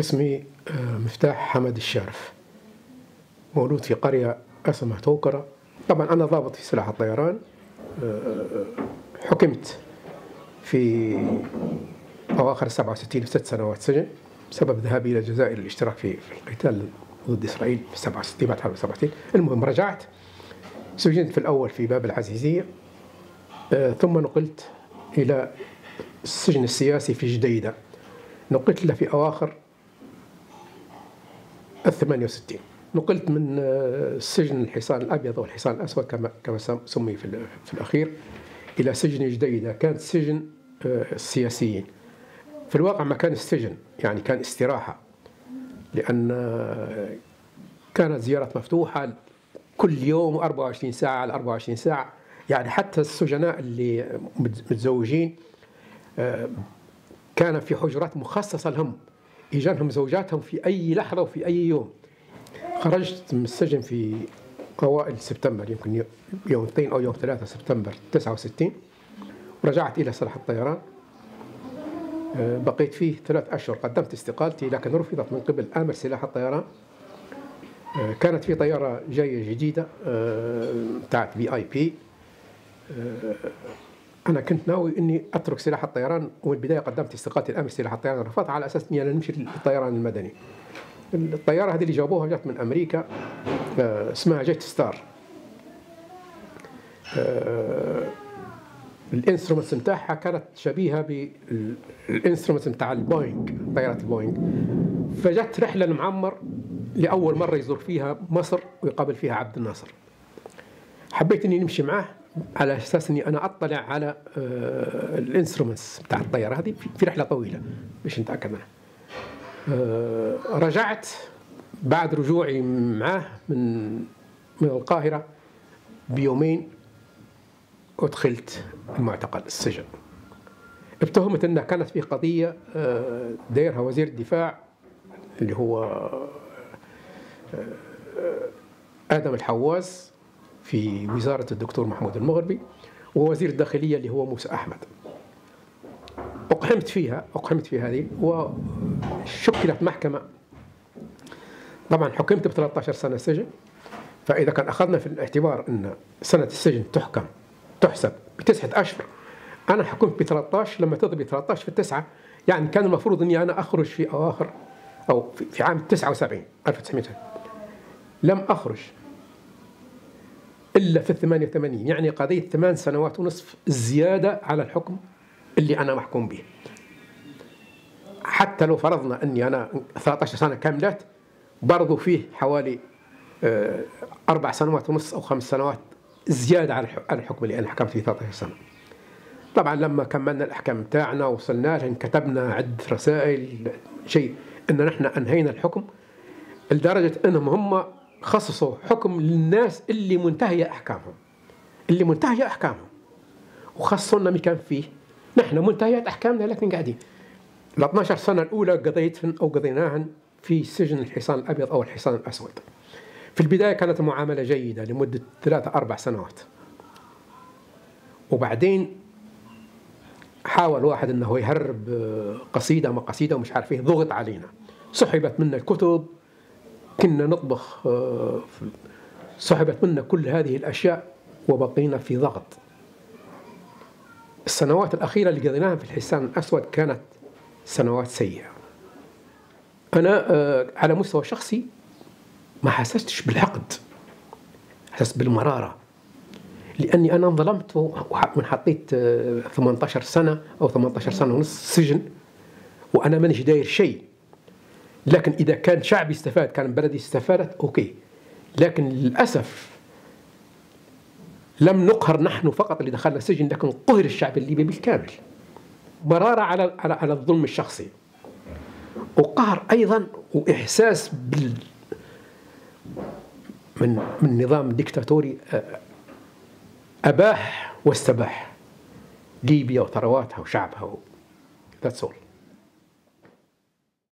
اسمي مفتاح حمد الشارف مولود في قرية اسمها توكرة. طبعا أنا ضابط في سلاح الطيران. حكمت في أواخر 67 ست سنوات سجن بسبب ذهابي إلى الجزائر للاشتراك في القتال ضد إسرائيل في 67 بعد حرب 67 المهم رجعت. سجنت في الأول في باب العزيزية. ثم نقلت إلى السجن السياسي في جديدة. نقلت له في أواخر ال 68 نقلت من سجن الحصان الأبيض والحصان الأسود كما كما سمي في, في الأخير إلى سجن جديدة كانت سجن السياسيين في الواقع ما كان السجن يعني كان استراحة. لأن كانت زيارات مفتوحة كل يوم 24 ساعة على 24 ساعة. يعني حتى السجناء اللي متزوجين كان في حجرات مخصصة لهم. إيجانهم زوجاتهم في أي لحظة وفي أي يوم. خرجت من السجن في أوائل سبتمبر يمكن يوم 2 أو يوم 3 سبتمبر 69 ورجعت إلى سلاح الطيران. بقيت فيه ثلاث أشهر. قدمت استقالتي لكن رفضت من قبل آمر سلاح الطيران. كانت في طيارة جاية جديدة بتاعت VIP أنا كنت ناوي إني أترك سلاح الطيران ومن البداية قدمت استقالتي لآمر سلاح الطيران رفضت على أساس إني أنا نمشي للطيران المدني. الطيارة هذه اللي جابوها جت من أمريكا اسمها JetStar. ال instruments بتاعها كانت شبيهة بال instruments بتاع البوينج طيارات البوينج فجت رحلة المعمر لأول مرة يزور فيها مصر ويقابل فيها عبد الناصر. حبيت إني نمشي معاه على أساس إني أنا أطلع على ال instruments بتاع الطيارة هذه في رحلة طويلة باش نتأكد منها؟ رجعت بعد رجوعي معاه من من القاهرة بيومين أدخلت المعتقل السجن. اتهمت إنها كانت في قضية دايرها وزير الدفاع اللي هو آدم الحواز في وزارة الدكتور محمود المغربي ووزير الداخلية اللي هو موسى أحمد. أقحمت فيها أقحمت في هذه وشكلت محكمة. طبعا حكمت ب 13 سنة سجن. فإذا كان أخذنا في الاعتبار أن سنة السجن تحكم تحسب بتسعة أشهر أنا حكمت ب 13 لما تضرب 13 في التسعة يعني كان المفروض أني أنا أخرج في أواخر أو في عام 79 1990 لم أخرج. إلا في ال 88 يعني قضية ثمان سنوات ونصف زيادة على الحكم اللي أنا محكوم به حتى لو فرضنا أني أنا 13 سنة كاملات برضو فيه حوالي أربع سنوات ونص أو خمس سنوات زيادة على الحكم اللي أنا حكمت فيه 13 سنة. طبعا لما كملنا الأحكام بتاعنا وصلنا لها كتبنا عدة رسائل شيء إن نحن أنهينا الحكم لدرجة إنهم هم خصصوا حكم للناس اللي منتهية أحكامهم. اللي منتهية أحكامهم. وخصصوا لنا مكان فيه نحن منتهيات أحكامنا لكن قاعدين. ال 12 سنة الأولى قضيتهن أو قضيناهن في سجن الحصان الأبيض أو الحصان الأسود. في البداية كانت المعاملة جيدة لمدة ثلاثة أربع سنوات وبعدين حاول واحد أنه يهرب قصيدة ما قصيدة ومش عارف إيه ضغط علينا سحبت منا الكتب كنا نطبخ سحبت منا كل هذه الأشياء وبقينا في ضغط. السنوات الأخيرة اللي قضيناها في الحصان الأسود كانت سنوات سيئة. أنا على مستوى شخصي ما حسستش بالحقد حسست بالمرارة لأني أنا انظلمت وانحطيت 18 سنة أو 18 سنة ونص سجن وأنا مانيش داير شيء. لكن إذا كان شعبي استفاد كان بلدي استفادت okay. لكن للأسف لم نقهر نحن فقط اللي دخلنا السجن لكن قهر الشعب الليبي بالكامل. مرارة على على على الظلم الشخصي. وقهر أيضا وإحساس بال من من نظام ديكتاتوري أباح واستباح. ليبيا وثرواتها وشعبها ذاتس اول